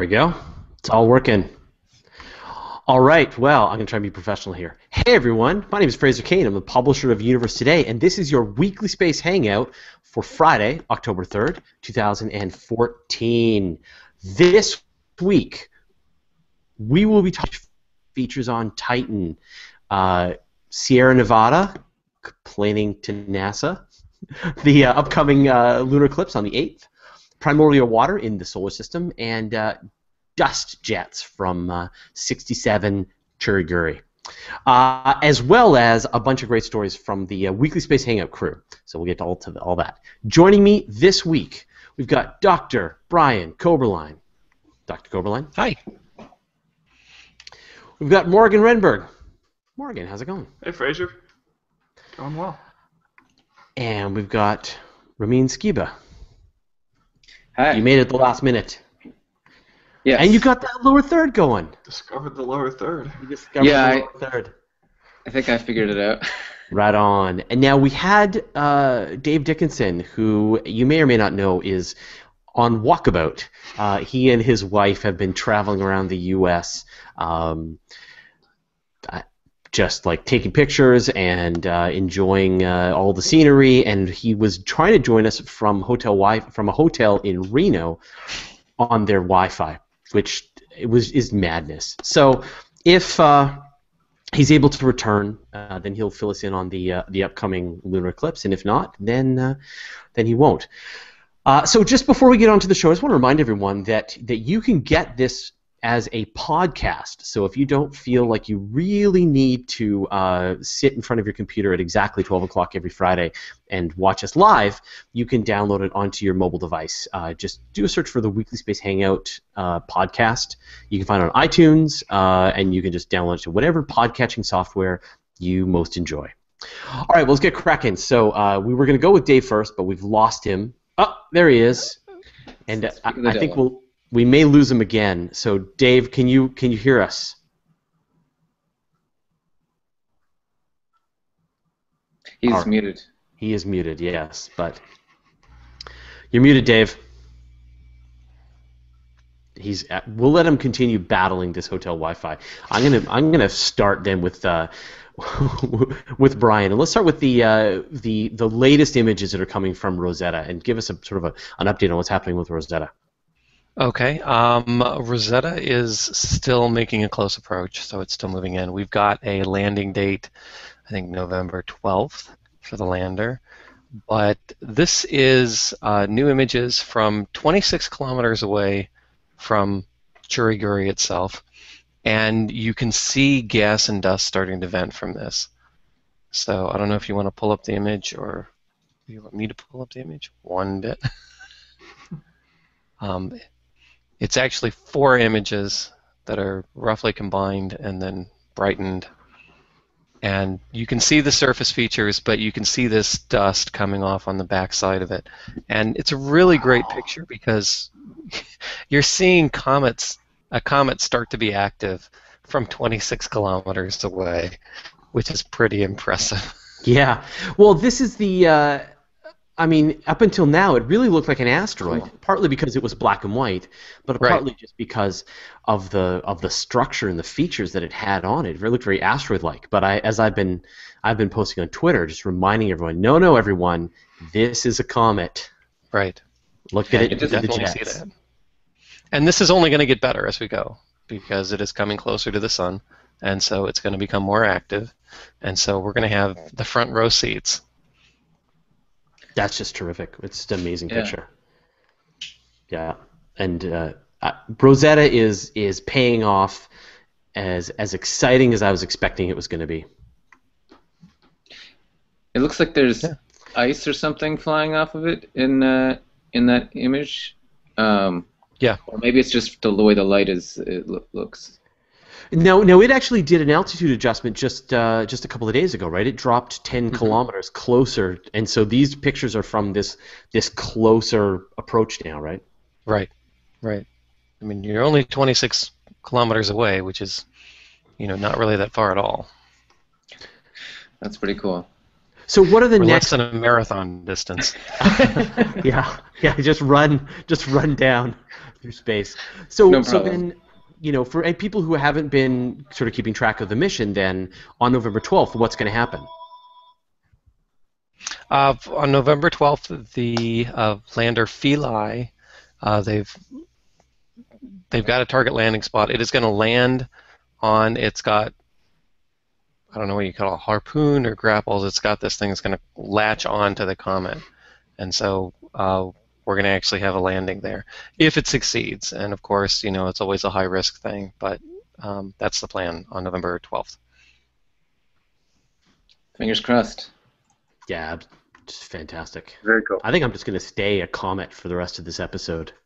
we go. It's all working. All right, well, I'm going to try and be professional here. Hey, everyone. My name is Fraser Cain. I'm the publisher of Universe Today, and this is your weekly space hangout for Friday, October 3rd, 2014. This week, we will be talking features on Titan, uh, Sierra Nevada, complaining to NASA, the uh, upcoming uh, lunar eclipse on the 8th, primordial water in the solar system, and uh, dust jets from uh, 67 Chiriguri. Uh, as well as a bunch of great stories from the uh, Weekly Space Hangout crew. So we'll get to all to the, all that. Joining me this week, we've got Dr. Brian Koberlein. Dr. Koberlein. Hi. We've got Morgan Rehnberg. Morgan, how's it going? Hey, Fraser. Going well. And we've got Ramin Skibba. Hi. You made it the last minute. Yes. And you got that lower third going. Discovered the lower third. You discovered Yeah, the I- lower third. I think I figured it out. Right on. And now we had uh, Dave Dickinson, who you may or may not know is on walkabout. Uh, he and his wife have been traveling around the U.S. Um, just like taking pictures and uh, enjoying uh, all the scenery. And he was trying to join us from hotel wi- from a hotel in Reno on their Wi-Fi, which it was is madness. So if uh, he's able to return, uh, then he'll fill us in on the uh, the upcoming lunar eclipse, and if not, then uh, then he won't. So just before we get on to the show, I just want to remind everyone that that you can get this as a podcast. So if you don't feel like you really need to uh, sit in front of your computer at exactly 12 o'clock every Friday and watch us live, you can download it onto your mobile device. Uh, just do a search for the Weekly Space Hangout uh, podcast. You can find it on iTunes, uh, and you can just download it to whatever podcatching software you most enjoy. All right, well, let's get cracking. So uh, we were going to go with Dave first, but we've lost him. Oh, there he is. And I, Speak of the I think we'll we may lose him again. So Dave, can you can you hear us? He's Alright. muted. He is muted, yes, but you're muted, Dave. He's. At, we'll let him continue battling this hotel Wi-Fi. I'm gonna. I'm gonna start then with. Uh, with Brian, and let's start with the uh, the the latest images that are coming from Rosetta, and give us a sort of a, an update on what's happening with Rosetta. Okay. Um, Rosetta is still making a close approach, so it's still moving in. We've got a landing date, I think November 12th for the lander. But this is uh, new images from 26 kilometers away from Churiguri itself, and you can see gas and dust starting to vent from this. So I don't know if you want to pull up the image or you want me to pull up the image one bit. um, it's actually four images that are roughly combined and then brightened. And you can see the surface features, but you can see this dust coming off on the back side of it. And it's a really great picture because you're seeing comets, a comet start to be active from 26 kilometers away, which is pretty impressive. Yeah. Well, this is the. Uh, I mean, up until now, it really looked like an asteroid. Partly because it was black and white, but Right. partly just because of the of the structure and the features that it had on it. It really looked very asteroid-like. But I, as I've been, I've been posting on Twitter, just reminding everyone, no, no, everyone, this is a comet. Right. Look at Yeah, it. you through definitely see that. And this is only going to get better as we go because it is coming closer to the sun, and so it's going to become more active, and so we're going to have the front row seats. That's just terrific. It's just an amazing Yeah. picture. Yeah, and uh, uh, Rosetta is is paying off as as exciting as I was expecting it was going to be. It looks like there's Yeah. ice or something flying off of it in uh, in that image. Um, Yeah. Or maybe it's just the way the light is it loo- looks. No, no, it actually did an altitude adjustment just uh, just a couple of days ago, right? It dropped 10 kilometers closer, and so these pictures are from this this closer approach now, right? Right. Right. I mean, you're only 26 kilometers away, which is, you know, not really that far at all. That's pretty cool. So what are the We're next? less than a marathon distance. yeah, yeah. Just run, just run down through space. So, No so then, you know, for people who haven't been sort of keeping track of the mission, then on November 12th, what's going to happen? Uh, on November 12th, the uh, lander Philae, uh, they've they've got a target landing spot. It is going to land on. It's got I don't know what you call it, a harpoon or grapples. It's got this thing that's going to latch on to the comet, and so uh, we're going to actually have a landing there if it succeeds. And of course, you know it's always a high risk thing, but um, that's the plan on November 12th. Fingers crossed. Yeah, just fantastic. Very cool. I think I'm just going to stay a comet for the rest of this episode.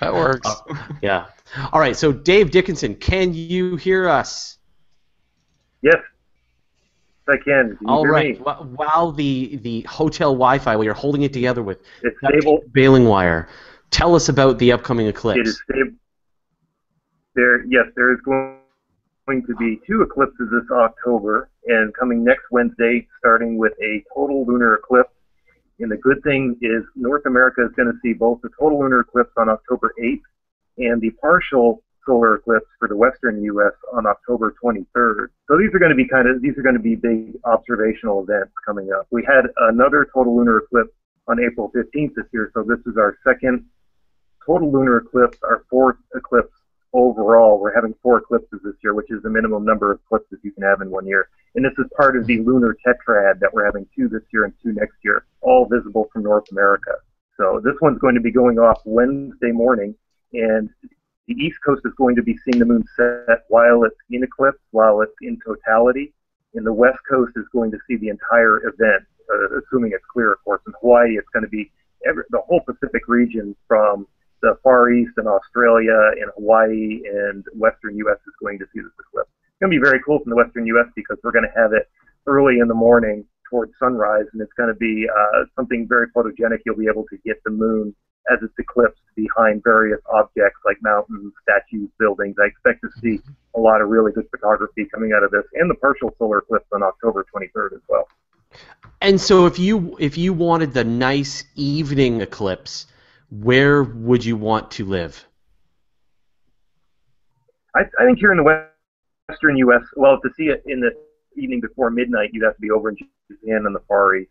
That works. Yeah. All right. So, Dave Dickinson, can you hear us? Yes, I can. Can All me? While the the hotel Wi-Fi, while you're holding it together with It's stable. baling wire, tell us about the upcoming eclipse. is stable. There, yes, there is going going to be two eclipses this October, and coming next Wednesday, starting with a total lunar eclipse. And the good thing is North America is going to see both the total lunar eclipse on October 8th and the partial solar eclipse for the western U.S. on October 23rd. So these are going to be kind of these are going to be big observational events coming up. We had another total lunar eclipse on April 15th this year, so this is our second total lunar eclipse, our fourth eclipse overall. We're having four eclipses this year, which is the minimum number of eclipses you can have in one year. And this is part of the lunar tetrad that we're having two this year and two next year, all visible from North America. So this one's going to be going off Wednesday morning, and the East Coast is going to be seeing the moon set while it's in eclipse, while it's in totality. And the West Coast is going to see the entire event, uh, assuming it's clear, of course. In Hawaii, it's going to be every, the whole Pacific region from the Far East and Australia and Hawaii and Western U.S. is going to see this eclipse. It's going to be very cool from the Western U.S. because we're going to have it early in the morning towards sunrise, and it's going to be uh, something very photogenic. You'll be able to get the moon as it's eclipsed behind various objects like mountains, statues, buildings. I expect to see a lot of really good photography coming out of this, and the partial solar eclipse on October 23rd as well. And so, if you if you wanted the nice evening eclipse, where would you want to live? I, I think here in the western U.S., well, to see it in the evening before midnight, you'd have to be over in Japan and the Far East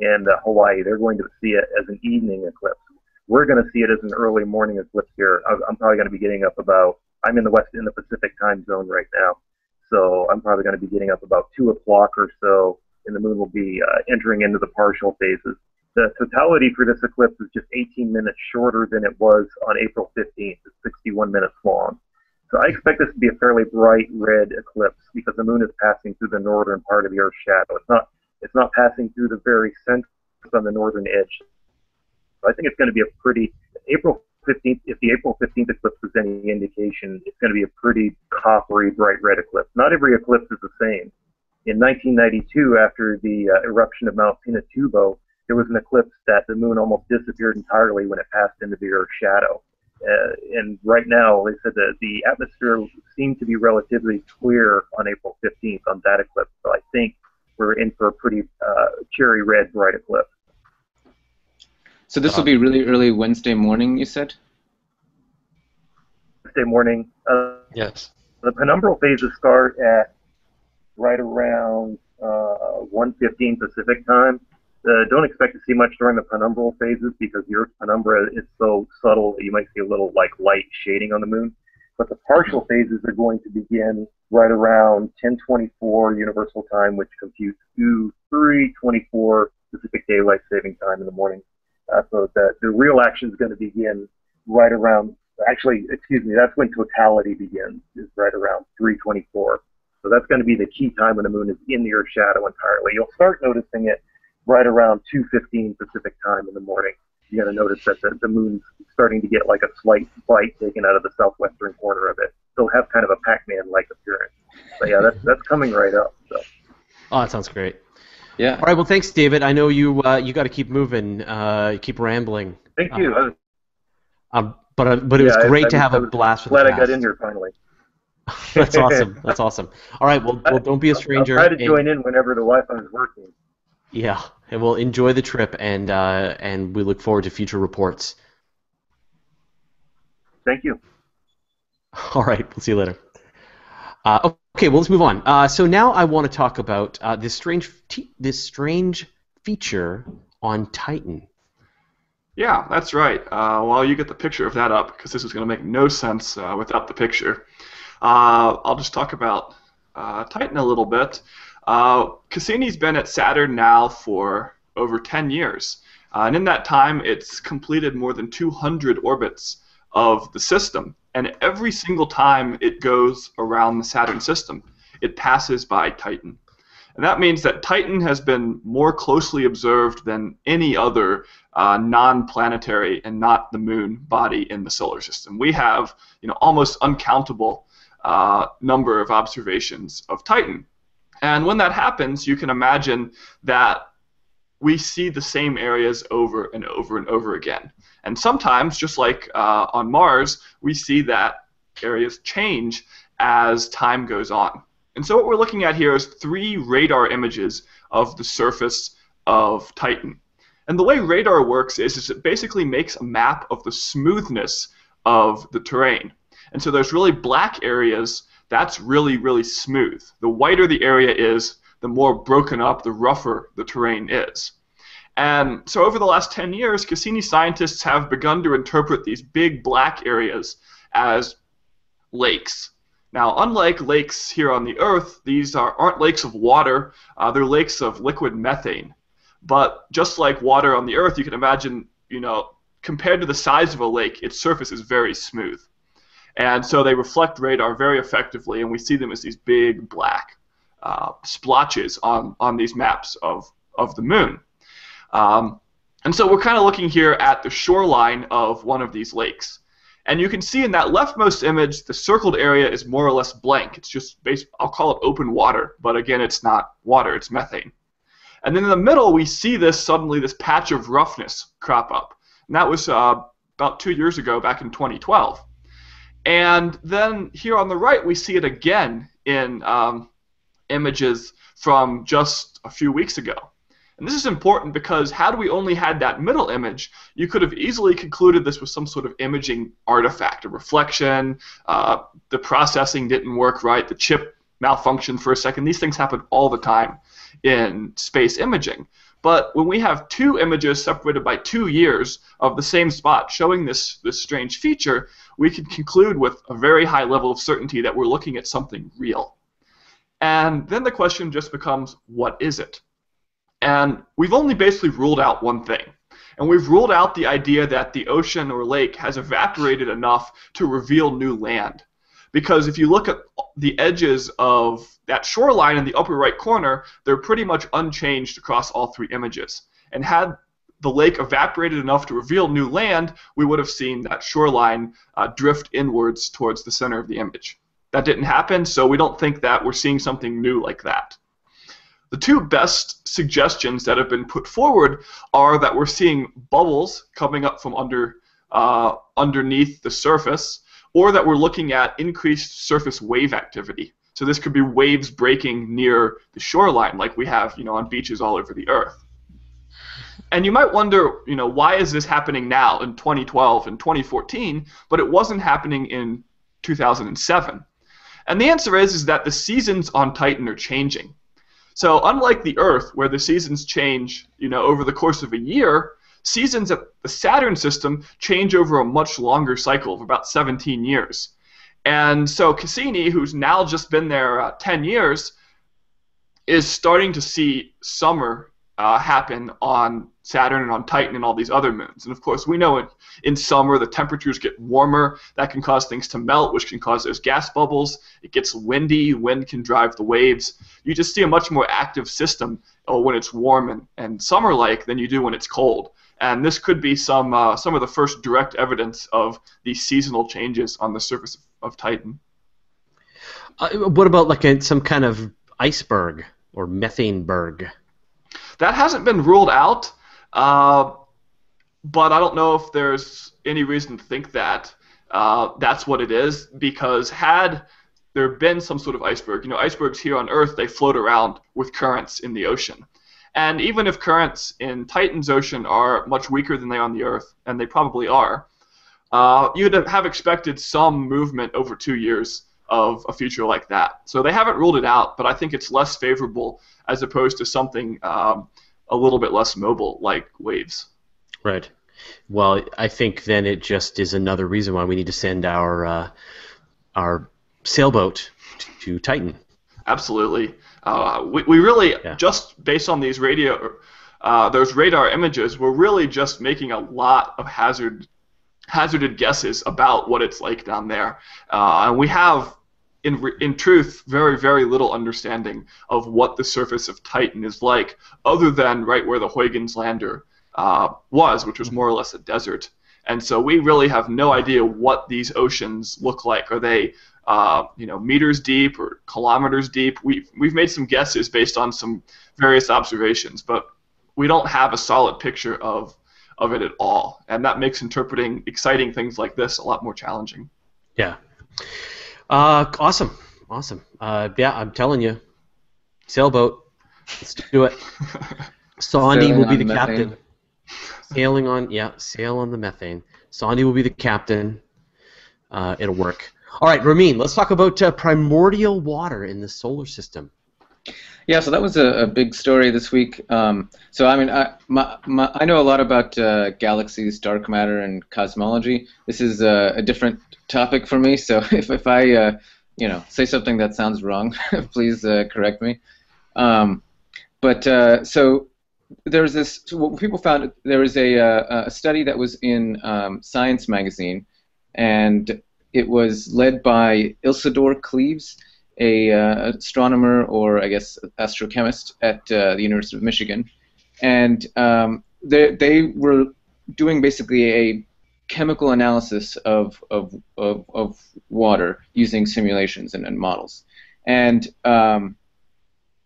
and uh, Hawaii. They're going to see it as an evening eclipse. We're going to see it as an early morning eclipse here. I'm probably going to be getting up about. I'm in the west in the Pacific time zone right now, so I'm probably going to be getting up about two o'clock or so, and the moon will be uh, entering into the partial phases. The totality for this eclipse is just 18 minutes shorter than it was on April 15th. It's 61 minutes long. So I expect this to be a fairly bright red eclipse because the moon is passing through the northern part of the Earth's shadow. It's not it's not passing through the very center on the northern edge. I think it's going to be a pretty April 15th. If the April 15th eclipse is any indication, it's going to be a pretty coppery, bright red eclipse. Not every eclipse is the same. In 1992, after the uh, eruption of Mount Pinatubo, there was an eclipse that the moon almost disappeared entirely when it passed into the Earth's shadow. Uh, and right now, they said that the atmosphere seemed to be relatively clear on April 15th on that eclipse. So I think we're in for a pretty uh, cherry red bright eclipse. So this will be really early Wednesday morning, you said? Wednesday morning. Uh, Yes. the penumbral phases start at right around uh, 1:15 Pacific time. Uh, don't expect to see much during the penumbral phases because the Earth's penumbra is so subtle that you might see a little like light shading on the moon. But the partial phases are going to begin right around 10:24 Universal Time, which computes to 3:24 Pacific Daylight Saving Time in the morning. Uh, so the the real action is going to begin right around. Actually, excuse me, that's when totality begins. Is right around 3:24. So that's going to be the key time when the moon is in the Earth's shadow entirely. You'll start noticing it right around 2:15 Pacific time in the morning. You're going to notice that the, the moon's starting to get like a slight bite taken out of the southwestern corner of it. It'll have kind of a Pac-Man-like appearance. But yeah, that's that's coming right up. So Oh, that sounds great. Yeah. All right. Well, thanks, David. I know you uh, you got to keep moving, uh, keep rambling. thank you. I Um, but uh, but it was Yeah, I- great I to was- have I a was blast with glad the I got in here finally. That's awesome. That's awesome. All right. Well, well don't be a stranger. I'll try to and- join in whenever the Wi-Fi is working. Yeah, and we'll enjoy the trip, and uh, and we look forward to future reports. Thank you. All right, we'll see you later. Uh, okay, well let's move on. Uh, so now I want to talk about uh, this strange t- this strange feature on Titan. Yeah, that's right. Uh, you get the picture of that up because this is going to make no sense uh, without the picture. Uh, I'll just talk about uh, Titan a little bit. Cassini's been at Saturn now for over 10 years, and in that time, it's completed more than 200 orbits of the system. And every single time it goes around the Saturn system, it passes by Titan. And that means that Titan has been more closely observed than any other uh, non-planetary and not the moon body in the solar system. We have, you know, almost uncountable uh, number of observations of Titan. And when that happens, you can imagine that we see the same areas over and over and over again. And sometimes, just like uh, on Mars, we see that areas change as time goes on. And so what we're looking at here is three radar images of the surface of Titan. And the way radar works is, is it basically makes a map of the smoothness of the terrain. And so there's really black areas, that's really, really smooth. The whiter the area is, the more broken up, the rougher the terrain is. And so over the last 10 years, Cassini scientists have begun to interpret these big black areas as lakes. Now, unlike lakes here on the Earth, these are, aren't lakes of water, uh, they're lakes of liquid methane. But just like water on the Earth, you can imagine, you know, compared to the size of a lake, its surface is very smooth. And so they reflect radar very effectively, and we see them as these big black uh, splotches on, on these maps of, of the moon. Um, and so we're kind of looking here at the shoreline of one of these lakes. And you can see in that leftmost image, the circled area is more or less blank. It's just, base, I'll call it open water, but again, it's not water, it's methane. And then in the middle, we see this suddenly, this patch of roughness crop up. And that was uh, about two years ago, back in 2012. And then here on the right, we see it again in um, images from just a few weeks ago. And this is important because had we only had that middle image, you could have easily concluded this was some sort of imaging artifact, a reflection, uh, the processing didn't work right, the chip malfunctioned for a second. These things happen all the time in space imaging. But when we have two images separated by two years of the same spot showing this, this strange feature, we can conclude with a very high level of certainty that we're looking at something real. And then the question just becomes, what is it? And we've only basically ruled out one thing. And we've ruled out the idea that the ocean or lake has evaporated enough to reveal new land. Because if you look at the edges of that shoreline in the upper right corner, they're pretty much unchanged across all three images. And had the lake evaporated enough to reveal new land, we would have seen that shoreline uh, drift inwards towards the center of the image. That didn't happen, so we don't think that we're seeing something new like that. The two best suggestions that have been put forward are that we're seeing bubbles coming up from under uh, underneath the surface, or that we're looking at increased surface wave activity. So this could be waves breaking near the shoreline, like we have, you know, on beaches all over the Earth. And you might wonder, you know, why is this happening now in 2012 and 2014, but it wasn't happening in 2007? And the answer is, is that the seasons on Titan are changing. So unlike the Earth, where the seasons change, you know, over the course of a year, seasons at the Saturn system change over a much longer cycle of about 17 years. And so Cassini, who's now just been there uh, 10 years, is starting to see summer uh, happen on Saturn and on Titan and all these other moons. And of course, we know in, in summer the temperatures get warmer. That can cause things to melt, which can cause those gas bubbles. It gets windy. Wind can drive the waves. You just see a much more active system uh, when it's warm and, and summer-like than you do when it's cold. And this could be some uh, some of the first direct evidence of these seasonal changes on the surface of, of Titan. Uh, what about like a, some kind of iceberg or methane berg? That hasn't been ruled out, uh, but I don't know if there's any reason to think that uh, that's what it is because had there been some sort of iceberg. You know, icebergs here on Earth they float around with currents in the ocean, and even if currents in Titan's ocean are much weaker than they are on the Earth, and they probably are, uh, you'd have expected some movement over two years of a future like that. So they haven't ruled it out, but I think it's less favorable as opposed to something um, a little bit less mobile like waves. Right. Well, I think then it just is another reason why we need to send our uh, our sailboat to Titan. Absolutely. Uh, we, we really Yeah. just based on these radio, uh, those radar images, we're really just making a lot of hazard, hazarded guesses about what it's like down there, uh, and we have. In, in truth, very, very little understanding of what the surface of Titan is like, other than right where the Huygens lander uh, was, which was more or less a desert. And so we really have no idea what these oceans look like. Are they, uh, you know, meters deep or kilometers deep? We've we've made some guesses based on some various observations, but we don't have a solid picture of of it at all, and that makes interpreting exciting things like this a lot more challenging. Yeah. Uh, awesome. Awesome. Uh, yeah, I'm telling you, sailboat. Let's do it. Sandy will be the methane. captain. Sailing on, yeah, sail on the methane. Sandy will be the captain. Uh, it'll work. All right, Ramin, let's talk about uh, primordial water in the solar system. Yeah, so that was a, a big story this week. Um, so I mean, I, my, my, I know a lot about uh, galaxies, dark matter, and cosmology. This is uh, a different topic for me. So if if I uh, you know say something that sounds wrong, please uh, correct me. Um, but uh, so there's this. So what people found there was a uh, a study that was in um, Science magazine, and it was led by Ilsedore Cleeves a uh, astronomer or I guess astrochemist at uh, the University of Michigan, and um, they they were doing basically a chemical analysis of of, of, of water using simulations and, and models, and um,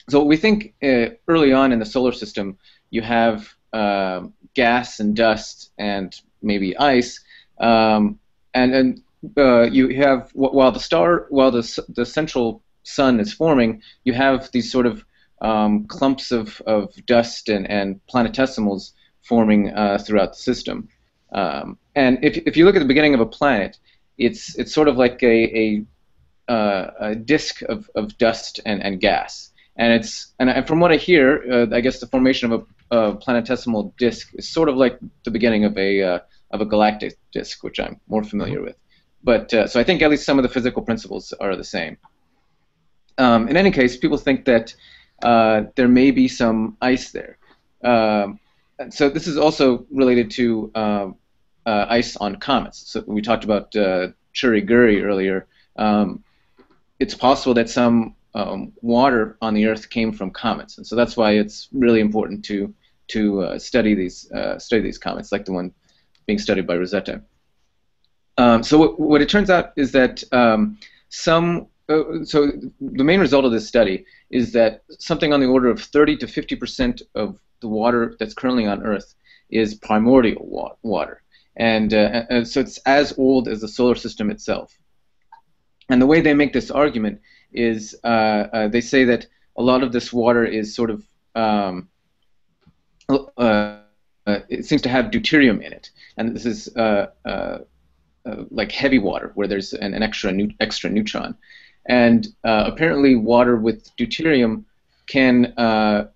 so we think uh, early on in the solar system you have uh, gas and dust and maybe ice, um, and and uh, you have while the star while the the central sun is forming, you have these sort of um, clumps of, of dust and, and planetesimals forming uh, throughout the system. Um, and if, if you look at the beginning of a planet, it's it's sort of like a, a, uh, a disk of, of dust and, and gas. And it's and I- from what I hear, uh, I guess the formation of a, a planetesimal disk is sort of like the beginning of a uh, of a galactic disk, which I'm more familiar with. But uh, so I think at least some of the physical principles are the same. Um, in any case, people think that uh, there may be some ice there. Um, so this is also related to um, uh, ice on comets. So we talked about uh, Churi-Guri earlier. Um, it's possible that some um, water on the Earth came from comets, and so that's why it's really important to to uh, study these uh, study these comets, like the one being studied by Rosetta. Um, so what, what it turns out is that um, some uh, so the main result of this study is that something on the order of 30 to 50 percent of the water that's currently on Earth is primordial wa- water, and, uh, and so it's as old as the solar system itself. And the way they make this argument is uh, uh, they say that a lot of this water is sort of um, uh, uh, it seems to have deuterium in it, and this is uh, like heavy water where there's an, an extra nu- extra neutron, and uh, apparently water with deuterium can uh,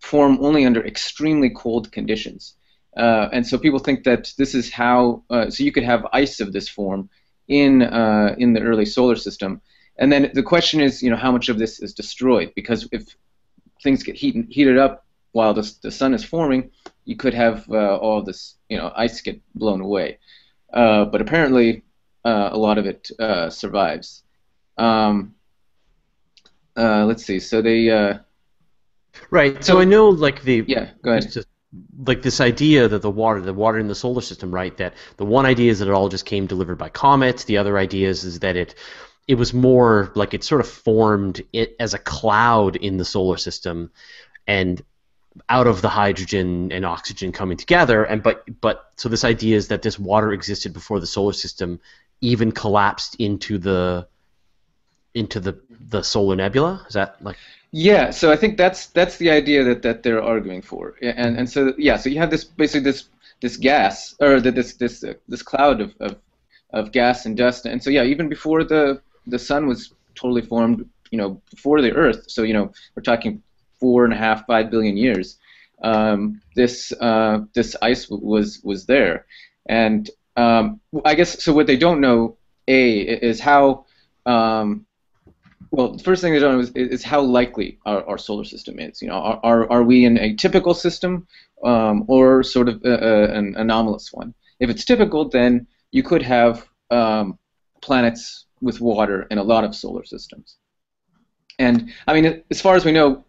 form only under extremely cold conditions, uh, and so people think that this is how uh, so you could have ice of this form in in the early solar system, and then the question is you know how much of this is destroyed? Because if things get heat, heated up while the, the sun is forming, you could have all this you know ice get blown away. Uh, but apparently, uh, a lot of it uh, survives. Um, uh, let's see. So they, uh, Right. So, So- I know, like the yeah, go ahead. Just like this idea that the water, the water in the solar system, right? That the one idea is that it all just came delivered by comets. The other idea is, is that it it was more like it sort of formed it as a cloud in the solar system, and out of the hydrogen and oxygen coming together. And but but so this idea is that this water existed before the solar system even collapsed into the into the the solar nebula. Is that like? Yeah, so I think that's that's the idea that, that they're arguing for, and and so yeah, so you have this basically this this gas or the, this this uh, this cloud of, of of gas and dust, and so yeah, even before the the sun was totally formed, you know, before the Earth, so you know we're talking four and a half five billion years, um, this uh, this ice was was there, and um, I guess so. What they don't know, a, is how um, well, the first thing they don't know is, is how likely our, our, solar system is. You know, are, are, are we in a typical system um, or sort of a, a, an anomalous one? If it's typical, then you could have um, planets with water in a lot of solar systems. And I mean, as far as we know,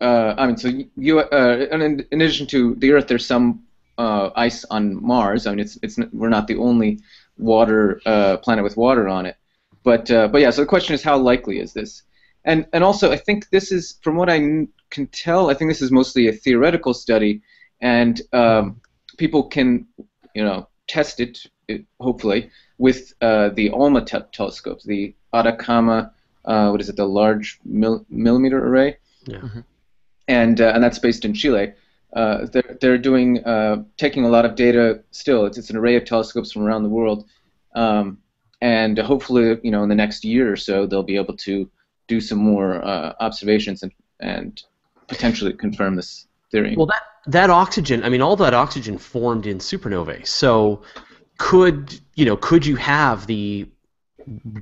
uh, I mean, so you, uh, in, in, addition to the Earth, there's some uh, ice on Mars. I mean, it's it's we're not the only water uh, planet with water on it. But uh, but yeah, so the question is how likely is this? And and also I think this is from what I can tell, I think this is mostly a theoretical study, and um, people can you know test it, it hopefully with uh, the ALMA te- telescopes, the Atacama, uh, what is it, the Large mil- Millimeter Array, yeah. Mm-hmm. And uh, and that's based in Chile. Uh, they're they're doing uh, taking a lot of data still. It's it's an array of telescopes from around the world. Um, and hopefully, you know, in the next year or so, they'll be able to do some more uh, observations and and potentially confirm this theory. Well, that that oxygen, I mean, all that oxygen formed in supernovae. So, could you know, could you have the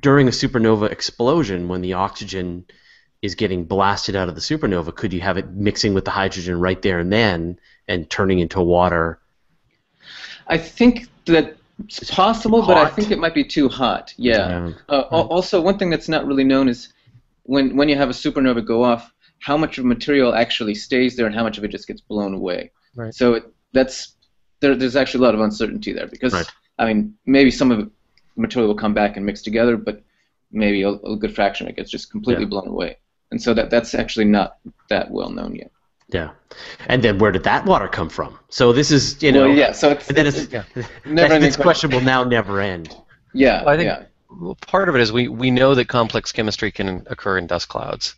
during a supernova explosion when the oxygen is getting blasted out of the supernova, could you have it mixing with the hydrogen right there and then and turning into water? I think that it's possible, hot. but I think it might be too hot. Yeah. Uh, also, one thing that's not really known is when when you have a supernova go off, how much of material actually stays there and how much of it just gets blown away. Right. So it, that's there, there's actually a lot of uncertainty there because right. I mean maybe some of the material will come back and mix together, but maybe a, a good fraction of it gets just completely yeah. blown away. And so that that's actually not that well known yet. Yeah, and then where did that water come from? So this is you know well, yeah. So it's, and then it's, yeah. never this question will now never end. Yeah, well, I think yeah. Well, part of it is we we know that complex chemistry can occur in dust clouds,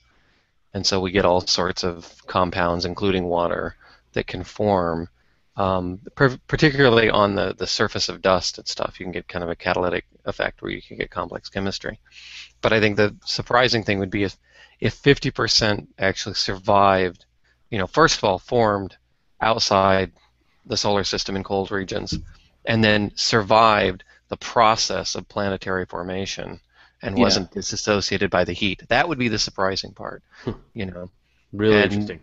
and so we get all sorts of compounds, including water, that can form. Um, per- particularly on the, the surface of dust and stuff, you can get kind of a catalytic effect where you can get complex chemistry. But I think the surprising thing would be if if 50% actually survived you know, first of all, formed outside the solar system in cold regions, and then survived the process of planetary formation and yeah. wasn't disassociated by the heat. That would be the surprising part, hmm. you know. Really and interesting.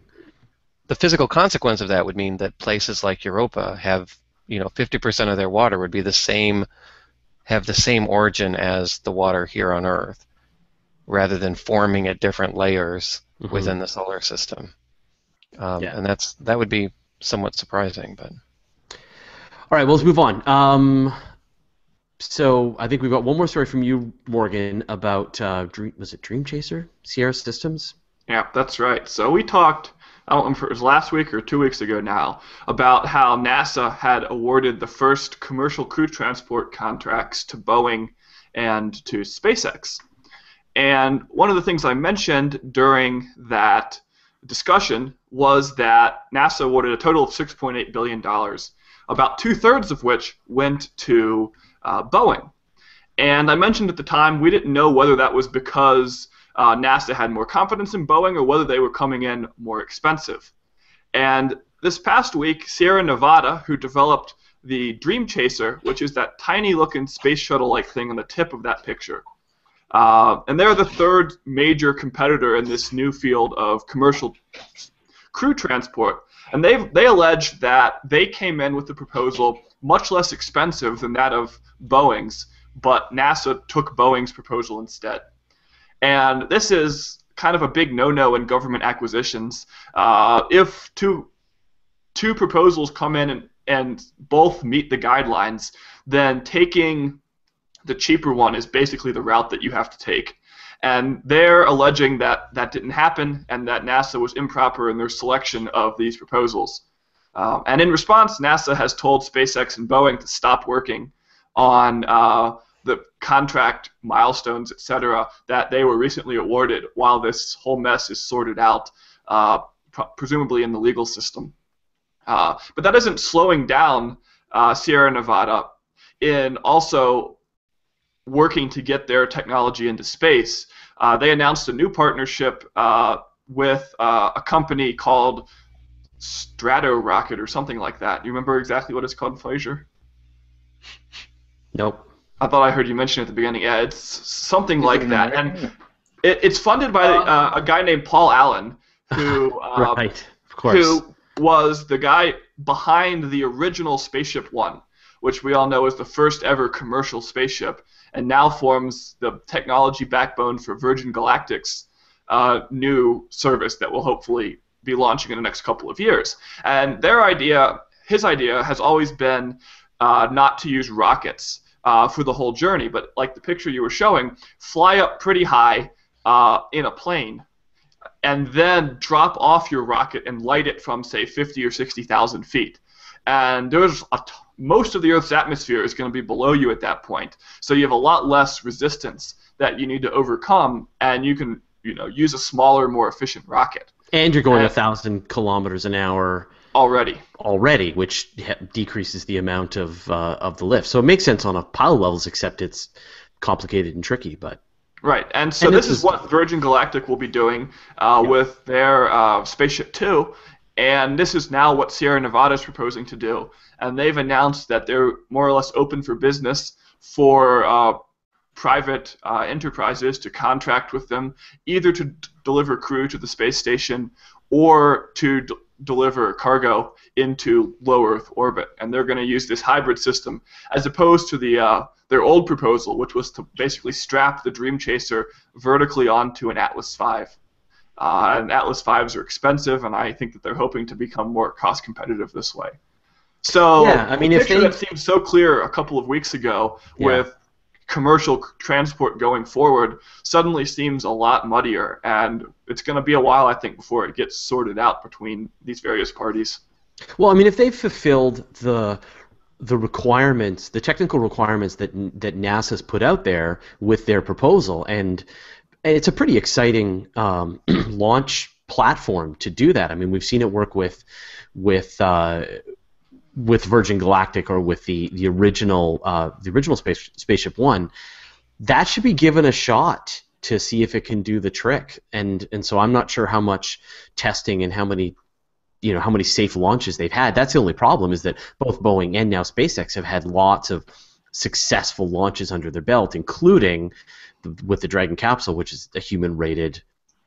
The physical consequence of that would mean that places like Europa have, you know, 50% of their water would be the same, have the same origin as the water here on Earth, rather than forming at different layers mm-hmm. within the solar system. Um, yeah. And that's that would be somewhat surprising, but. All right, well, let's move on. Um, so I think we've got one more story from you, Morgan, about uh, Dream, was it Dream Chaser, Sierra Systems? Yeah, that's right. So we talked, I don't know if it was last week or two weeks ago now, about how NASA had awarded the first commercial crew transport contracts to Boeing and to SpaceX. And one of the things I mentioned during that discussion was that NASA awarded a total of $6.8 billion, about two thirds of which went to uh, Boeing. And I mentioned at the time we didn't know whether that was because uh, NASA had more confidence in Boeing or whether they were coming in more expensive. And this past week, Sierra Nevada, who developed the Dream Chaser, which is that tiny looking space shuttle like thing on the tip of that picture, uh, and they're the third major competitor in this new field of commercial crew transport. And they they allege that they came in with a proposal much less expensive than that of Boeing's, but NASA took Boeing's proposal instead. And this is kind of a big no-no in government acquisitions. Uh, if two two proposals come in and, and both meet the guidelines, then taking the cheaper one is basically the route that you have to take. And they're alleging that that didn't happen and that NASA was improper in their selection of these proposals. Um, and in response, NASA has told SpaceX and Boeing to stop working on uh, the contract milestones, etc., that they were recently awarded while this whole mess is sorted out, uh, presumably in the legal system. Uh, but that isn't slowing down uh, Sierra Nevada in also working to get their technology into space. Uh, they announced a new partnership uh, with uh, a company called Strato Rocket or something like that. Do you remember exactly what it's called, Fraser? Nope. I thought I heard you mention it at the beginning. Yeah, it's something like that, and it, it's funded by uh, a guy named Paul Allen, who uh, right, of course, who was the guy behind the original Spaceship One, which we all know is the first ever commercial spaceship, and now forms the technology backbone for Virgin Galactic's uh, new service that will hopefully be launching in the next couple of years. And their idea, his idea, has always been uh, not to use rockets uh, for the whole journey, but like the picture you were showing, fly up pretty high uh, in a plane and then drop off your rocket and light it from, say, 50 or 60,000 feet. And there's a t- most of the Earth's atmosphere is going to be below you at that point, so you have a lot less resistance that you need to overcome, and you can, you know, use a smaller, more efficient rocket. And you're going a thousand kilometers an hour already. Already, which decreases the amount of uh, of the lift. So it makes sense on a pilot levels, except it's complicated and tricky. But right, and so and this is, is what Virgin Galactic will be doing uh, yeah. with their uh, Spaceship Two, and this is now what Sierra Nevada is proposing to do. And they've announced that they're more or less open for business for uh, private uh, enterprises to contract with them, either to deliver crew to the space station or to deliver cargo into low Earth orbit. And they're going to use this hybrid system as opposed to the uh, their old proposal, which was to basically strap the Dream Chaser vertically onto an Atlas V. Uh, and Atlas V's are expensive, and I think that they're hoping to become more cost competitive this way. So yeah, I mean, the if picture they... that seemed so clear a couple of weeks ago yeah. with commercial transport going forward suddenly seems a lot muddier, and it's going to be a while, I think, before it gets sorted out between these various parties. Well, I mean, if they've fulfilled the the requirements, the technical requirements that that NASA's put out there with their proposal, and it's a pretty exciting um, launch platform to do that. I mean, we've seen it work with with uh, with Virgin Galactic or with the the original uh, the original space, Spaceship One, that should be given a shot to see if it can do the trick. And and so I'm not sure how much testing and how many you know how many safe launches they've had. That's the only problem is that both Boeing and now SpaceX have had lots of successful launches under their belt, including with the Dragon capsule, which is a human-rated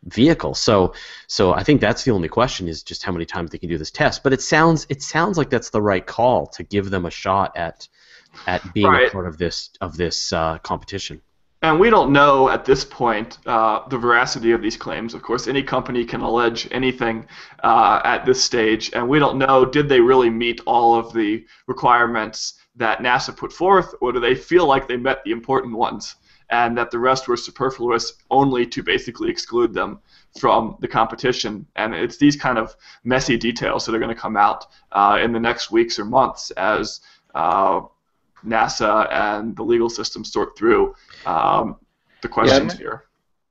vehicle. So so I think that's the only question is just how many times they can do this test. But it sounds it sounds like that's the right call to give them a shot at at being right. a part of this of this uh, competition. And we don't know at this point uh, the veracity of these claims. Of course, any company can allege anything uh, at this stage, and we don't know did they really meet all of the requirements that NASA put forth, or do they feel like they met the important ones? And that the rest were superfluous only to basically exclude them from the competition. And it's these kind of messy details that are going to come out uh, in the next weeks or months as uh, NASA and the legal system sort through um, the questions yeah, here.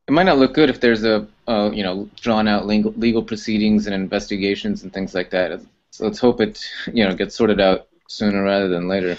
It might not look good if there's a uh, you know drawn out legal, legal proceedings and investigations and things like that. So let's hope it you know gets sorted out sooner rather than later.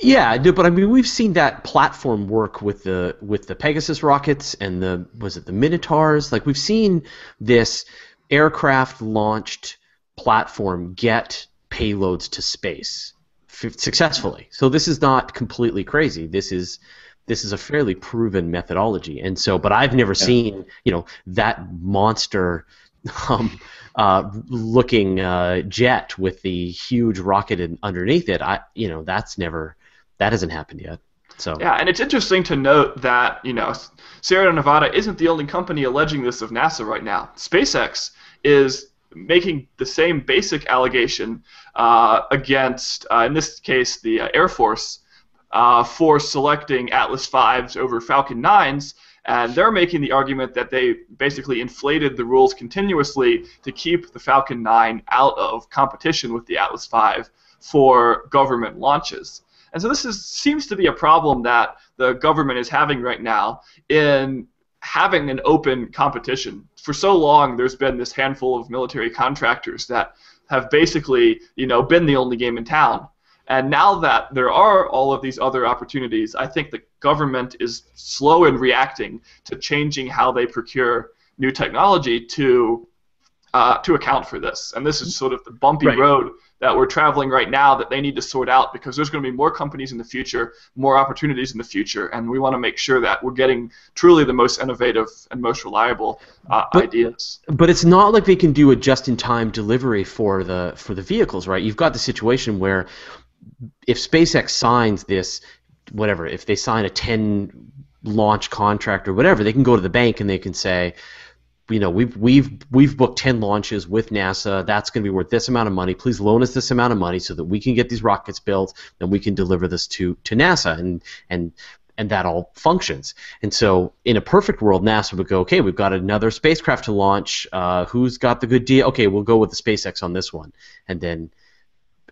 Yeah, but I mean we've seen that platform work with the with the Pegasus rockets and the was it the Minotaurs? Like we've seen this aircraft launched platform get payloads to space f- successfully. So this is not completely crazy. This is this is a fairly proven methodology. And so, but I've never seen you know that monster. Um, uh, looking uh, jet with the huge rocket in, underneath it. I, you know, that's never that hasn't happened yet. So yeah, and it's interesting to note that you know Sierra Nevada isn't the only company alleging this of NASA right now. SpaceX is making the same basic allegation uh, against, uh, in this case, the uh, Air Force uh, for selecting Atlas Fives over Falcon 9s. And they're making the argument that they basically inflated the rules continuously to keep the Falcon 9 out of competition with the Atlas V for government launches. And so this is, seems to be a problem that the government is having right now in having an open competition. For so long, there's been this handful of military contractors that have basically, you know, been the only game in town. And now that there are all of these other opportunities, I think the government is slow in reacting to changing how they procure new technology to uh, to account for this. And this is sort of the bumpy Right. road that we're traveling right now that they need to sort out because there's going to be more companies in the future, more opportunities in the future, and we want to make sure that we're getting truly the most innovative and most reliable uh, But- ideas. But it's not like they can do a just-in-time delivery for the for the vehicles, right? You've got the situation where if SpaceX signs this, whatever, if they sign a 10 launch contract or whatever, they can go to the bank and they can say, you know, we've we've we've booked 10 launches with NASA. That's going to be worth this amount of money. Please loan us this amount of money so that we can get these rockets built and we can deliver this to to NASA and and and that all functions. And so, in a perfect world, NASA would go, okay, we've got another spacecraft to launch. Uh, who's got the good deal? Okay, we'll go with the SpaceX on this one, and then,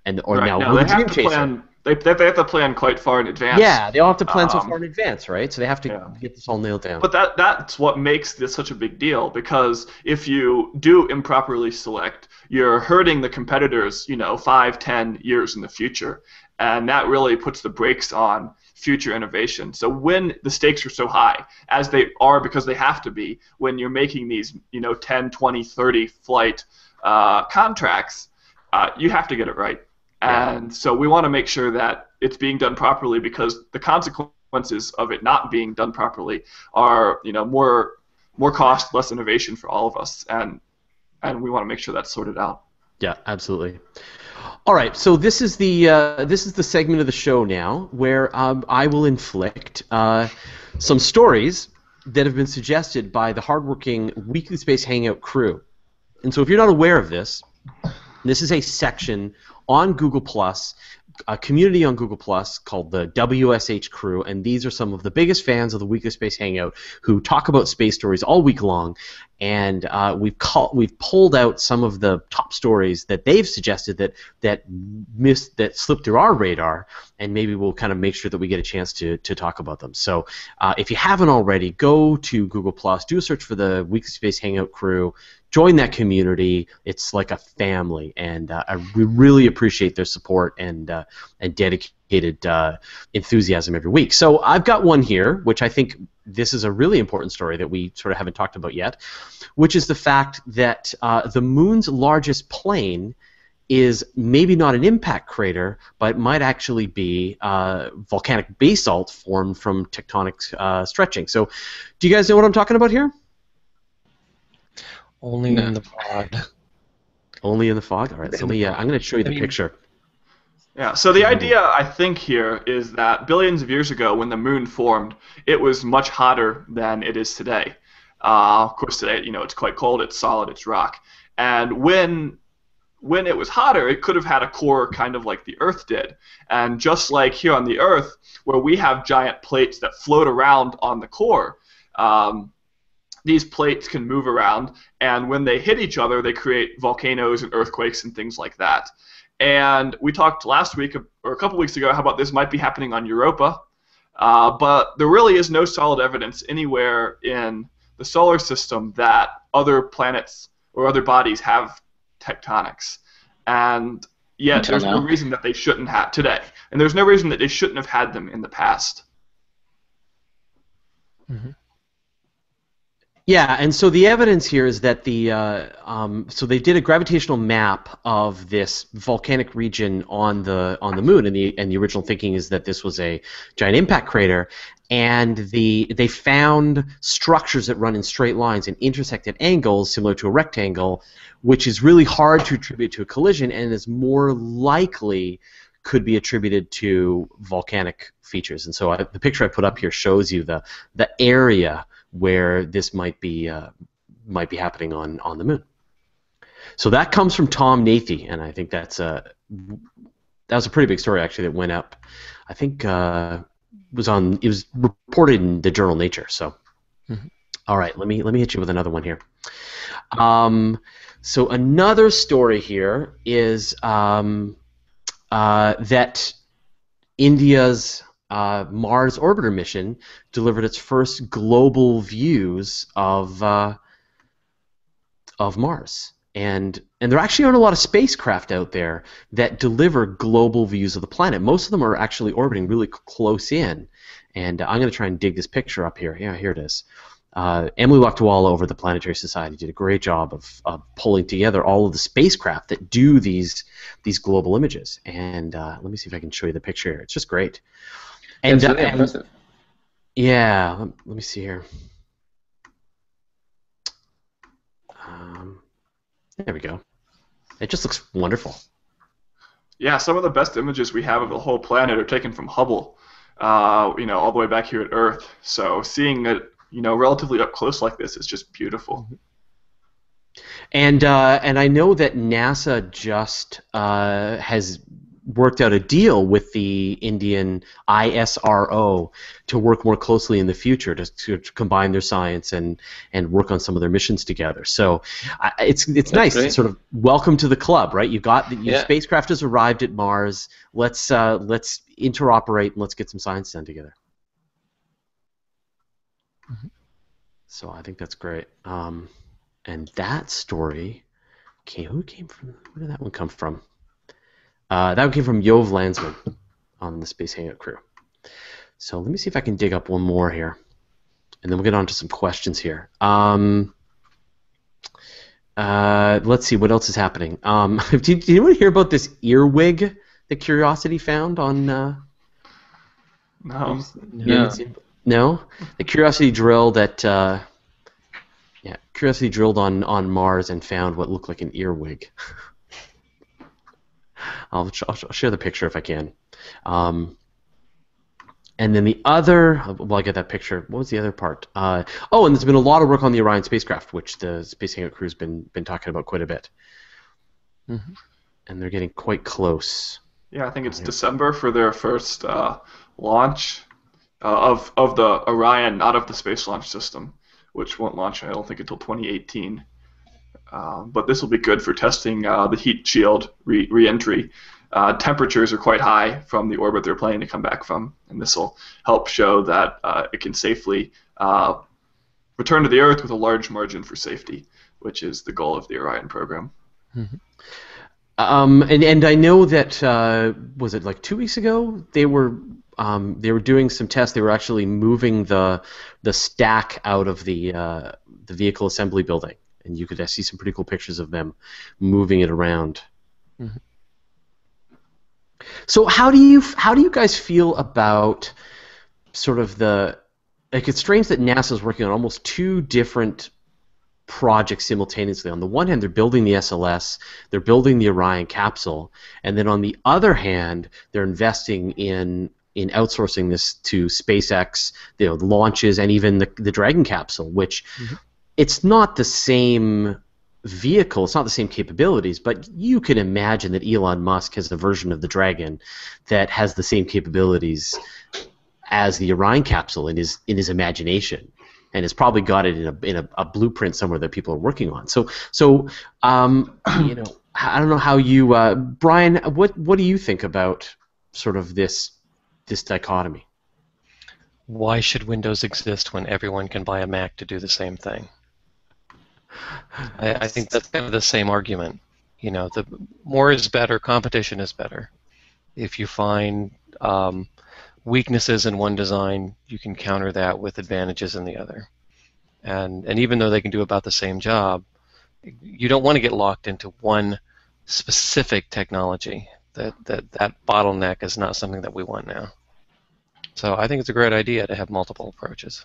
and or right now, now, we'll they have to Chaser. plan. They, they, they have to plan quite far in advance. Yeah, they all have to plan so Um, far in advance, right? So they have to yeah. get this all nailed down. But that that's what makes this such a big deal because if you do improperly select, you're hurting the competitors, you know, five, ten years in the future, and that really puts the brakes on future innovation. So when the stakes are so high, as they are because they have to be, when you're making these, you know, 10, 20, 30 flight uh, contracts, uh, you have to get it right. And so we want to make sure that it's being done properly because the consequences of it not being done properly are, you know, more more cost, less innovation for all of us, and and we want to make sure that's sorted out. Yeah, absolutely. All right, so this is the uh, this is the segment of the show now where um, I will inflict uh, some stories that have been suggested by the hardworking Weekly Space Hangout crew. And so, if you're not aware of this, this is a section on Google Plus, a community on Google Plus called the WSH Crew, and these are some of the biggest fans of the Weekly Space Hangout who talk about space stories all week long. And uh, we've we've pulled out some of the top stories that they've suggested that that missed that slipped through our radar, and maybe we'll kind of make sure that we get a chance to to talk about them. So uh, if you haven't already, go to Google Plus, do a search for the Weekly Space Hangout Crew join that community. It's like a family, and uh, I, we really appreciate their support and uh, and dedicated uh, enthusiasm every week. So I've got one here, which I think this is a really important story that we sort of haven't talked about yet, which is the fact that uh, the moon's largest plain is maybe not an impact crater, but it might actually be uh, volcanic basalt formed from tectonic uh, stretching. So, do you guys know what I'm talking about here? Only No. in the pod. Only in the fog. All right, so let me, uh, I'm going to show you the I mean- picture. Yeah. So the idea I think here is that billions of years ago, when the moon formed, it was much hotter than it is today. Uh, of course, today, you know, it's quite cold. It's solid. It's rock. And when when it was hotter, it could have had a core kind of like the Earth did. And just like here on the Earth, where we have giant plates that float around on the core, um, these plates can move around, and when they hit each other, they create volcanoes and earthquakes and things like that. And we talked last week or a couple weeks ago how about this might be happening on Europa, uh, but there really is no solid evidence anywhere in the solar system that other planets or other bodies have tectonics. And yet Until there's no reason that they shouldn't have today. And there's no reason that they shouldn't have had them in the past. Yeah, and so the evidence here is that the uh, um, so they did a gravitational map of this volcanic region on the on the moon, and the and the original thinking is that this was a giant impact crater, and the they found structures that run in straight lines and intersect at angles similar to a rectangle, which is really hard to attribute to a collision and is more likely could be attributed to volcanic features. And so I, the picture I put up here shows you the the area where this might be uh, might be happening on on the moon. So that comes from Tom Nathie, and I think that's a that was a pretty big story actually that went up. I think uh, was on it was reported in the journal Nature. So, Mhm. All right, let me let me hit you with another one here. Um, so another story here is um, uh, that India's uh, Mars orbiter mission delivered its first global views of uh, of Mars, and and there actually aren't a lot of spacecraft out there that deliver global views of the planet. Most of them are actually orbiting really close in, and I'm going to try and dig this picture up here. Yeah, here it is. Uh, Emily Lakdawalla over the Planetary Society did a great job of, of pulling together all of the spacecraft that do these these global images. And uh, let me see if I can show you the picture here. It's just great. And, It's really uh, and- impressive. yeah, let, let me see here. Um, there we go. It just looks wonderful. Yeah, some of the best images we have of the whole planet are taken from Hubble, uh, you know, all the way back here at Earth. So seeing it, you know, relatively up close like this is just beautiful. And uh, and I know that NASA just uh, has worked out a deal with the Indian ISRO to work more closely in the future to, to combine their science and, and work on some of their missions together. So I it's it's That's nice. great. It's sort of welcome to the club, right? You got the, your Yeah. spacecraft has arrived at Mars. Let's uh, let's interoperate and let's get some science done together. So I think that's great. Um, and that story came. Who came from? Where did that one come from? Uh, that one came from Yov Landsman on the Space Hangout crew. So let me see if I can dig up one more here, and then we'll get on to some questions here. Um, uh, let's see what else is happening. Um, did, did anyone hear about this earwig that Curiosity found on? Uh, No. you No. seen- No, the Curiosity drilled at uh, yeah, Curiosity drilled on on Mars and found what looked like an earwig. I'll, I'll, I'll share the picture if I can. Um, and then the other, well, I get that picture. What was the other part? Uh, oh, and there's been a lot of work on the Orion spacecraft, which the Space Hangout crew's been been talking about quite a bit. Mhm. And they're getting quite close. Yeah, I think it's Yeah. December for their first uh, launch uh, of of the Orion, not of the Space Launch System, which won't launch, I don't think, until 2018. Um, but this will be good for testing uh, the heat shield re- reentry. Uh, temperatures are quite high from the orbit they're planning to come back from, and this will help show that uh, it can safely uh, return to the Earth with a large margin for safety, which is the goal of the Orion program. Um, and and I know that uh, was it like two weeks ago they were um, they were doing some tests. They were actually moving the the stack out of the uh, the vehicle assembly building, and you could see some pretty cool pictures of them moving it around. Mhm. So how do you how do you guys feel about sort of the like it's strange that NASA is working on almost two different projects simultaneously. On the one hand, they're building the SLS, they're building the Orion capsule, and then on the other hand, they're investing in in outsourcing this to SpaceX, you know, the launches, and even the the Dragon capsule, which Mhm. It's not the same vehicle, it's not the same capabilities, but you can imagine that Elon Musk has a version of the Dragon that has the same capabilities as the Orion capsule in his in his imagination and has probably got it in a in a, a blueprint somewhere that people are working on. So so um, you know I don't know how you uh, Brian what what do you think about sort of this this dichotomy? Why should Windows exist when everyone can buy a Mac to do the same thing? I, I think that's kind of the same argument. You know, the more is better, competition is better. If you find um, weaknesses in one design, you can counter that with advantages in the other. And and even though they can do about the same job, you don't want to get locked into one specific technology. That that that bottleneck is not something that we want now. So I think it's a great idea to have multiple approaches.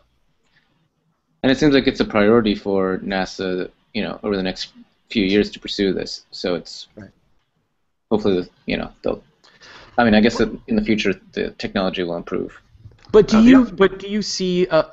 And it seems like it's a priority for NASA, you know, over the next few years to pursue this. So it's Right. hopefully, you know, they'll. I mean, I guess in the future the technology will improve. But do Uh, you yeah. but do you see uh,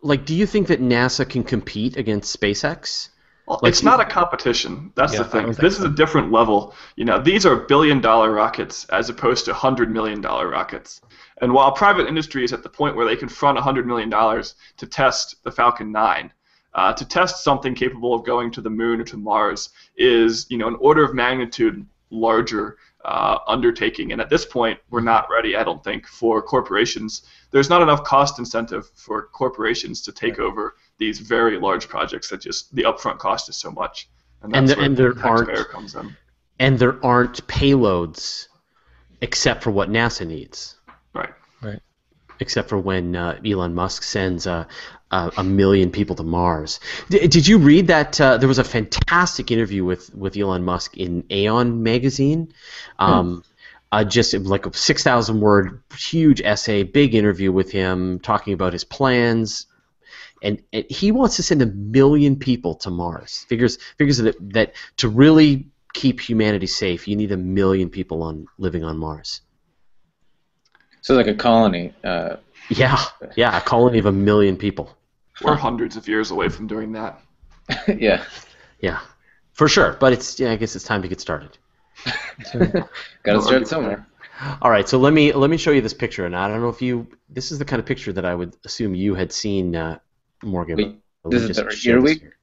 like do you think that NASA can compete against SpaceX? Well, Like it's not a competition. That's Yeah, the thing. This is a different level. You know, these are billion-dollar rockets as opposed to hundred million-dollar rockets. And while private industry is at the point where they can front hundred million dollars to test the Falcon 9, uh, to test something capable of going to the moon or to Mars is, you know, an order of magnitude larger uh, undertaking. And at this point, we're not ready, I don't think, for corporations. There's not enough cost incentive for corporations to take over these very large projects that just the upfront cost is so much. And And that's the- where and there taxpayer aren't- comes in. And there aren't payloads except for what NASA needs. Right. Right. Except for when uh, Elon Musk sends uh, a, a million people to Mars. D- did you read that? Uh, there was a fantastic interview with, with Elon Musk in Aeon magazine. Um, uh, just like a 6,000 word, huge essay, big interview with him talking about his plans. And, and he wants to send a million people to Mars. Figures figures that that to really keep humanity safe, you need a million people on living on Mars. So like a colony. Uh, Yeah, yeah, a colony of a million people. We're hundreds of years away from doing that. yeah. Yeah, for sure. But it's yeah, I guess it's time to get started. Got to start somewhere. All right, so let me let me show you this picture, and I don't know if you this is the kind of picture that I would assume you had seen, uh, Morgan. Wait, this is the year this week? here.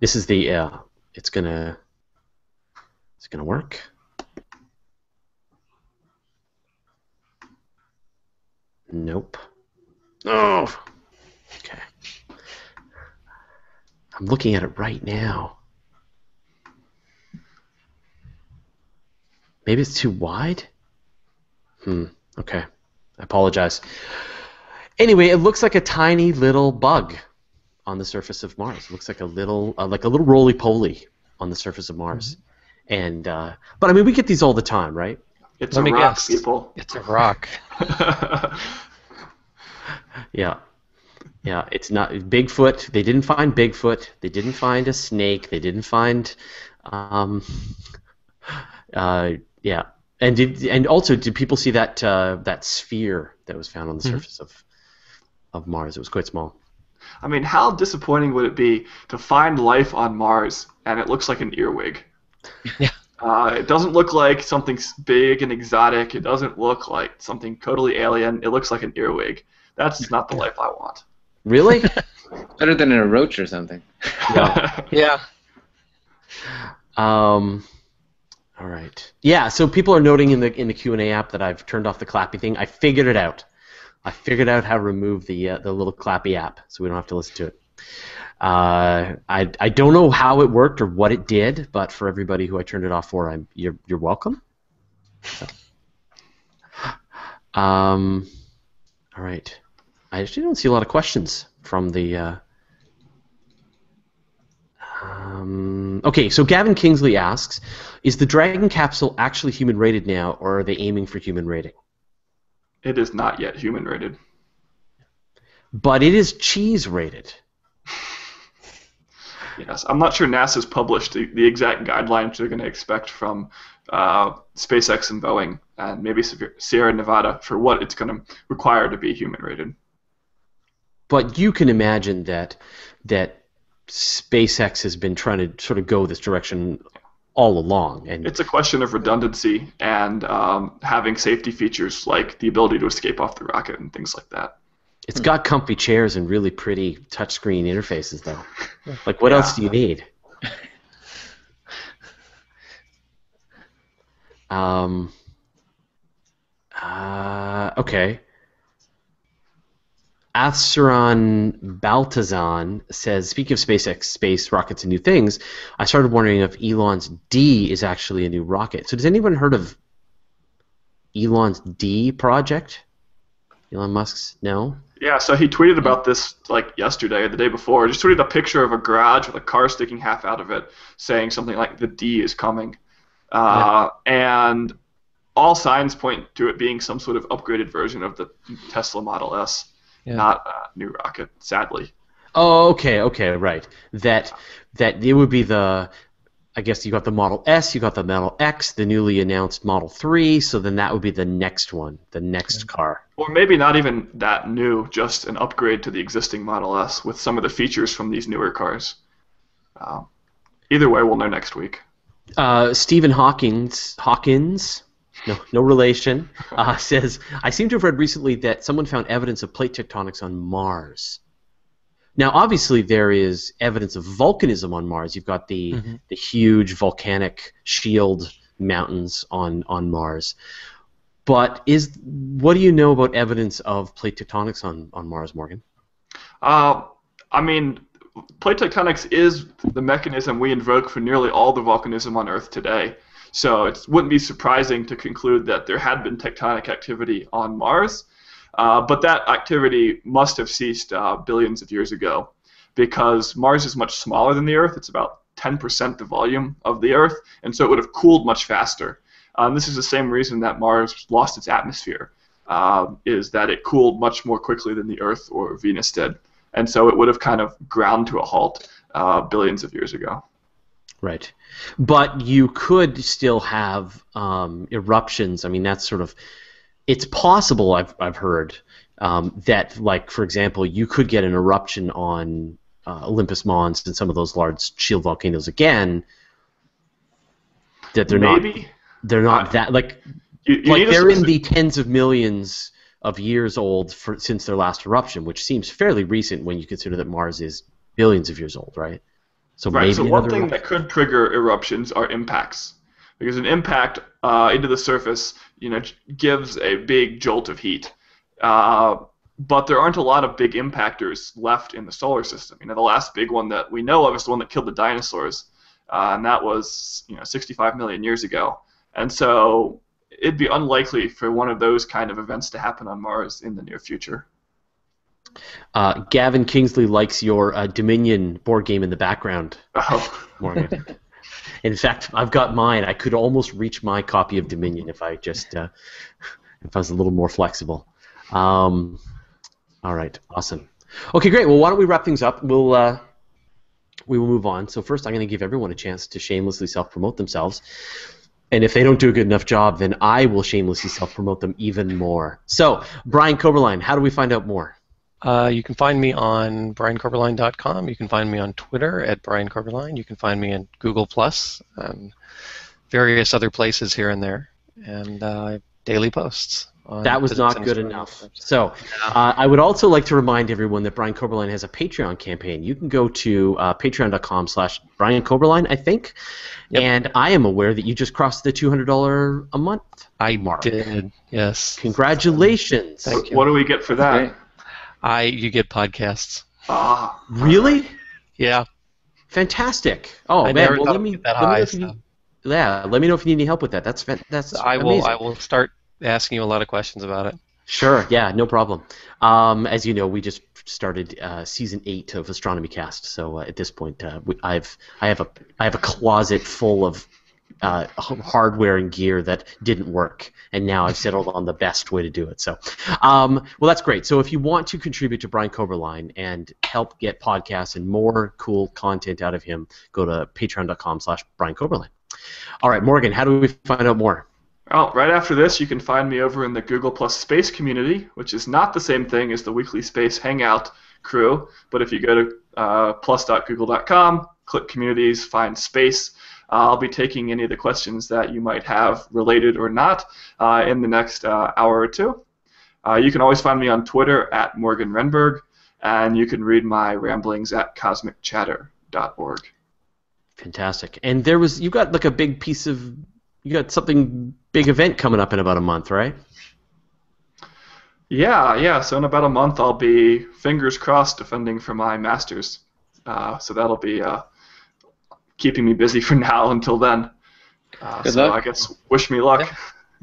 This is the uh, it's gonna it's gonna work. Nope. Oh. Okay. I'm looking at it right now. Maybe it's too wide? Hmm. Okay. I apologize. Anyway, it looks like a tiny little bug on the surface of Mars. It looks like a little, uh, like a little roly poly on the surface of Mars. And, uh, but I mean, we get these all the time, right? It's Let a me rock, guess. people. It's a rock. Yeah. Yeah, it's not Bigfoot. They didn't find Bigfoot. They didn't find a snake. They didn't find, um, uh, yeah. And did and also did people see that uh, that sphere that was found on the Mhm. surface of of Mars? It was quite small. I mean, how disappointing would it be to find life on Mars and it looks like an earwig? Yeah. Uh, it doesn't look like something big and exotic. It doesn't look like something totally alien. It looks like an earwig. That's not the life I want. Really? Better than in a roach or something. Yeah. Um, all right. Yeah. So people are noting in the in the Q and A app that I've turned off the clappy thing. I figured it out. I figured out how to remove the uh, the little clappy app, so we don't have to listen to it. Uh, I I don't know how it worked or what it did, but for everybody who I turned it off for, I'm you're you're welcome. So. Um, all right. I actually don't see a lot of questions from the. Uh, um, okay, so Gavin Kingsley asks, is the Dragon capsule actually human rated now, or are they aiming for human rating? It is not yet human rated. But it is cheese rated. Yes, I'm not sure NASA's published the, the exact guidelines they're going to expect from uh, SpaceX and Boeing, and maybe Sierra Nevada for what it's going to require to be human rated. But you can imagine that that SpaceX has been trying to sort of go this direction all along, and It's a question of redundancy and um, having safety features like the ability to escape off the rocket and things like that. it's got comfy chairs and really pretty touchscreen interfaces, though. Like, what else do you need? Um. Uh, okay. Atheron Baltazan says, speaking of SpaceX, space rockets, and new things, I started wondering if Elon's D is actually a new rocket. So, does anyone heard of Elon's D project? Elon Musk's? No? Yeah, so he tweeted about this like yesterday or the day before. Just tweeted a picture of a garage with a car sticking half out of it, saying something like "the D is coming," uh, and all signs point to it being some sort of upgraded version of the Tesla Model S, Yeah. not a new rocket. Sadly, Oh, okay, okay, right. That that it would be the I guess you got the Model S, you got the Model X, the newly announced Model 3, so then that would be the next one, the next car. or maybe not even that new, just an upgrade to the existing Model S with some of the features from these newer cars. Um, either way, we'll know next week. Uh, Stephen Hawkins, Hawkins, no, no relation, uh, says, I seem to have read recently that someone found evidence of plate tectonics on Mars. Now, obviously, there is evidence of volcanism on Mars. You've got the, Mhm. the huge volcanic shield mountains on on Mars. But is what do you know about evidence of plate tectonics on, on Mars, Morgan? Uh, I mean, plate tectonics is the mechanism we invoke for nearly all the volcanism on Earth today. So it wouldn't be surprising to conclude that there had been tectonic activity on Mars, uh, but that activity must have ceased uh, billions of years ago because Mars is much smaller than the Earth. It's about 10% the volume of the Earth, and so it would have cooled much faster. Um, this is the same reason that Mars lost its atmosphere, uh, is that it cooled much more quickly than the Earth or Venus did, and so it would have kind of ground to a halt uh, billions of years ago. Right. But you could still have um, eruptions. I mean, that's sort of. It's possible, I've, I've heard, um, that, like, for example, you could get an eruption on uh, Olympus Mons and some of those large shield volcanoes again. That they're Maybe. not. They're not Uh, that like You, you like they're in the tens of millions of years old for, since their last eruption, which seems fairly recent when you consider that Mars is billions of years old, right? So Right. maybe So one thing eruption. that could trigger eruptions are impacts, because an impact uh, into the surface, you know, gives a big jolt of heat. Uh, but there aren't a lot of big impactors left in the solar system. You know, the last big one that we know of is the one that killed the dinosaurs, uh, and that was you know 65 million years ago. And so it'd be unlikely for one of those kind of events to happen on Mars in the near future. Uh, Gavin Kingsley likes your uh, Dominion board game in the background, Oh, in fact, I've got mine. I could almost reach my copy of Dominion if I just uh, if I was a little more flexible. Um, all right, awesome. Okay, great. Well, why don't we wrap things up? We'll uh, we will move on. So first, I'm going to give everyone a chance to shamelessly self-promote themselves. And if they don't do a good enough job, then I will shamelessly self-promote them even more. So, Brian Koberlein, how do we find out more? Uh, you can find me on briankoberlein.com. You can find me on Twitter at Brian Koberlein. You can find me in Google Plus and various other places here and there, and uh, daily posts. That was not good Astronomy enough. So, uh, I would also like to remind everyone that Brian Koberlein has a Patreon campaign. You can go to uh, patreon.com slash Brian Koberlein, I think. Yep. And I am aware that you just crossed the $200 a month I mark. did, yes. Congratulations. Thank you. what do we get for that? Great. I you get podcasts. Ah, Really? Yeah, Fantastic. Oh, I man. Well, let me, that let me know high. if you need, yeah, let me know if you need any help with that. That's that's I will. I will start asking you a lot of questions about it. Sure, yeah, no problem. Um, as you know, we just started uh, season eight of Astronomy Cast, so uh, at this point, uh, we, I've I have a I have a closet full of uh, hardware and gear that didn't work, and now I've settled on the best way to do it. So, um, well, that's great. So, if you want to contribute to Brian Koberlein and help get podcasts and more cool content out of him, go to Patreon.com/slash Brian Koberlein. All right, Morgan, how do we find out more? Well, right after this, you can find me over in the Google Plus Space community, which is not the same thing as the weekly Space Hangout crew. But if you go to uh, plus.google.com, click Communities, find Space, I'll be taking any of the questions that you might have, related or not, uh, in the next uh, hour or two. Uh, you can always find me on Twitter at Morgan Rehnberg, and you can read my ramblings at cosmicchatter.org. Fantastic. And there was you got like a big piece of you got something big event coming up in about a month, right? Yeah, yeah. So in about a month, I'll be fingers crossed defending for my masters. Uh, so that'll be uh, keeping me busy for now until then. Uh, Good so luck. I guess wish me luck.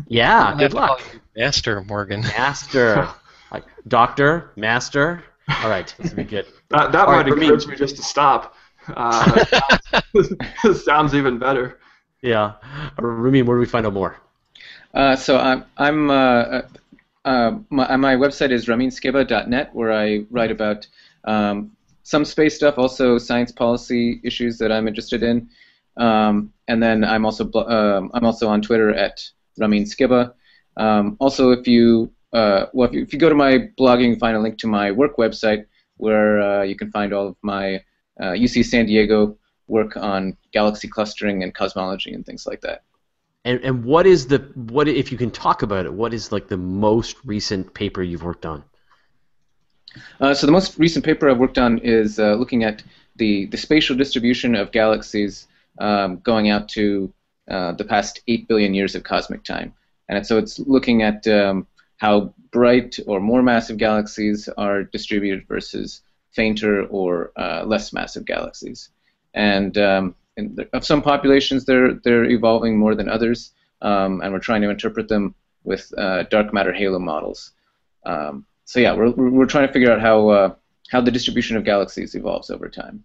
Yeah, I have good luck. you Master Morgan. Master. like doctor, master. All right, this will be good. That, that All might right, for me- encourage me just to stop. Uh, sounds, sounds even better. Yeah. Rumi, where do we find out more? Uh, so I'm I'm uh, uh, uh, my, my website is raminskibba.net where I write about um, some space stuff, also science policy issues that I'm interested in, um, and then I'm also um, I'm also on Twitter at Ramin Skibba. Um, also, if you uh, well if you, if you go to my blog, you can find a link to my work website where uh, you can find all of my uh, UC San Diego work on galaxy clustering and cosmology and things like that. And and what is the what if you can talk about it? What is like the most recent paper you've worked on? Uh, so the most recent paper I've worked on is uh, looking at the, the spatial distribution of galaxies um, going out to uh, the past 8 billion years of cosmic time. And so it's looking at um, how bright or more massive galaxies are distributed versus fainter or uh, less massive galaxies. And, um, of some populations, they're, they're evolving more than others, um, and we're trying to interpret them with uh, dark matter halo models. Um, so yeah, we're, we're trying to figure out how, uh, how the distribution of galaxies evolves over time.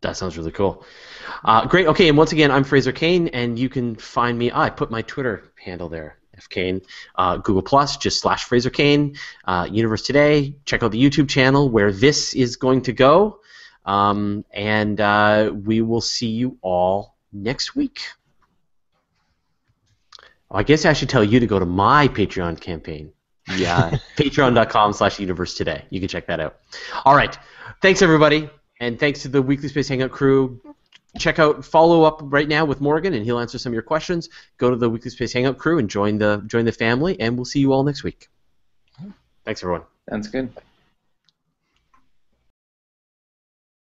That sounds really cool. Uh, great. Okay, and once again, I'm Fraser Cain, and you can find me. I put my Twitter handle there, fcain. Uh, Google Plus, just slash Fraser Cain. Uh, Universe Today. Check out the YouTube channel where this is going to go, um, and uh, we will see you all next week. Oh, I guess I should tell you to go to my Patreon campaign. Yeah, patreon.com slash universe today. You can check that out. All right. Thanks, everybody. And thanks to the Weekly Space Hangout crew. Check out follow up right now with Morgan, and he'll answer some of your questions. Go to the Weekly Space Hangout crew and join the join the family, and we'll see you all next week. Thanks, everyone. Sounds good.